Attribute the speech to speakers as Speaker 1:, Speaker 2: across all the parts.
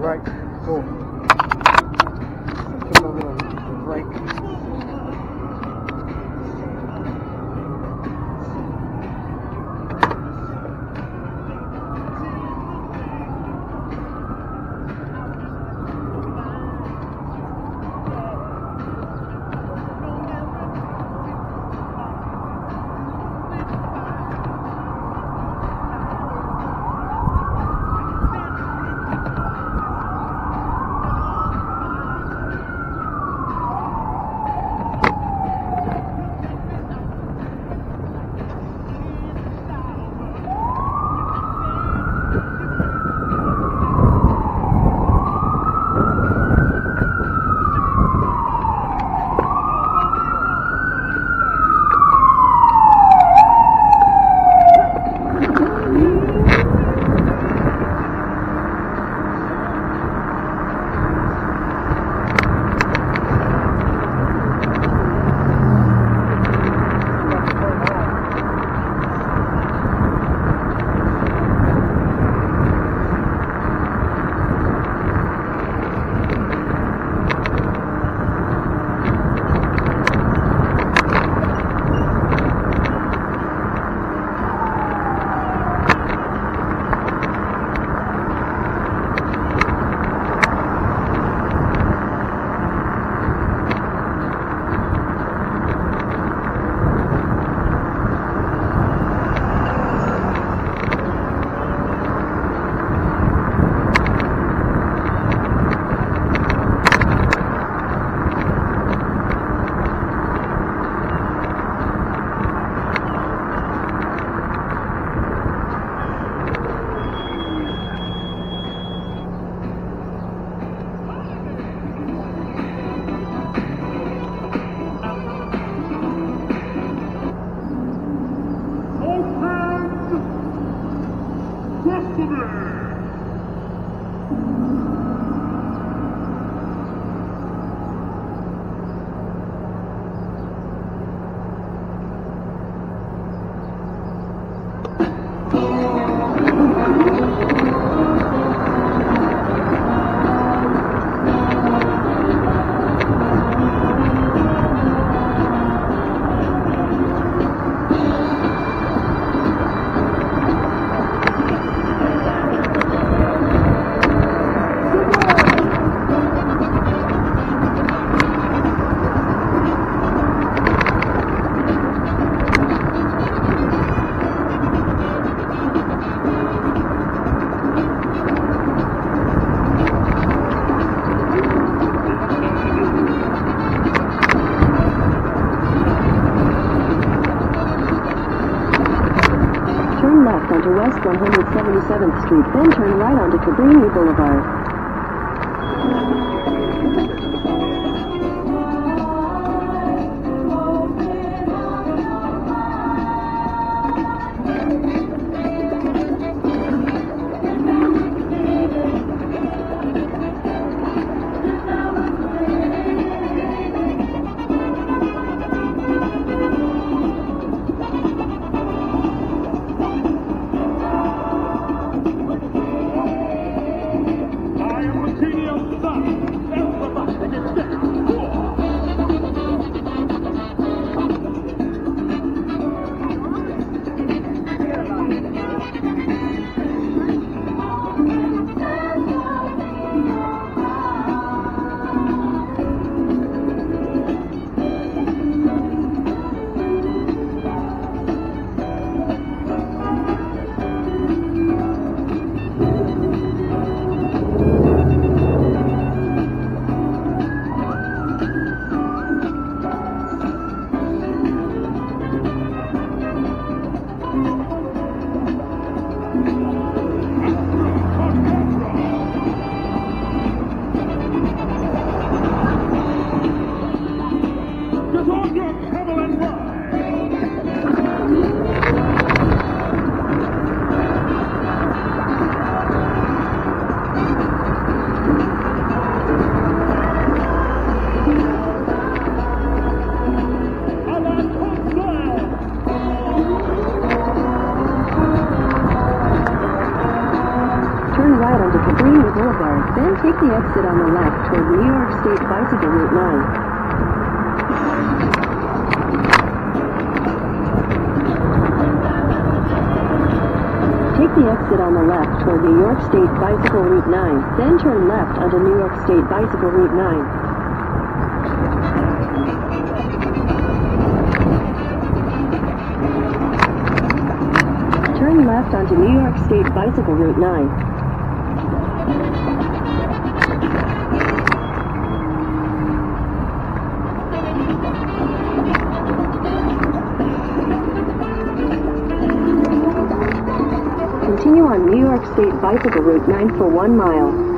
Speaker 1: right. Cool.
Speaker 2: 177th Street, then turn right onto Cabrini Boulevard. Onto Cabrini Boulevard, then take the exit on the left toward New York State Bicycle Route 9. Take the exit on the left toward New York State Bicycle Route 9, then turn left onto New York State Bicycle Route 9. Turn left onto New York State Bicycle Route 9. On New York State Bicycle Route 9 for one mile.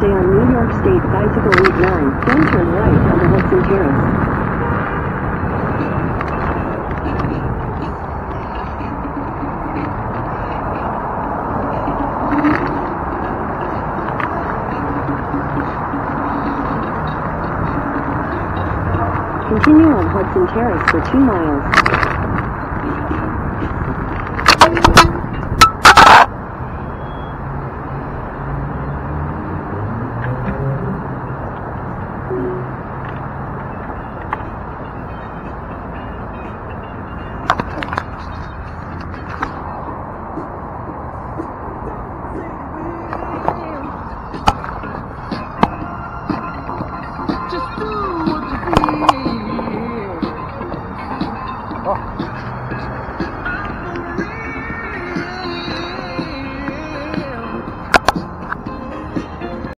Speaker 2: Stay on New York State Bicycle Route 9, then turn right onto Hudson Terrace. Continue on Hudson Terrace for 2 miles.